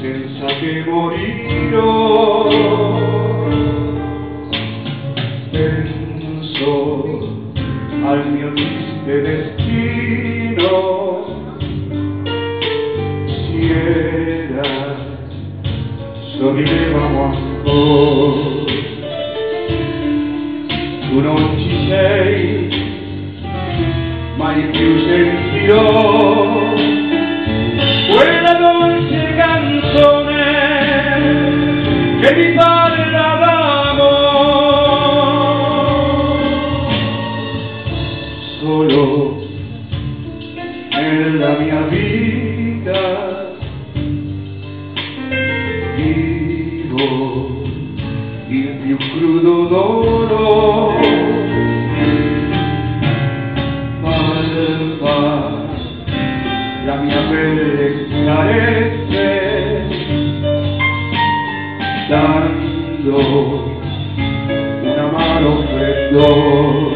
senza che al mio triste destino, si era, mai più sentirò quella dolce canzone che mi parla d'amore. Solo nella mia vita vivo il più crudo dolore pelle carezze dando un amaro freddo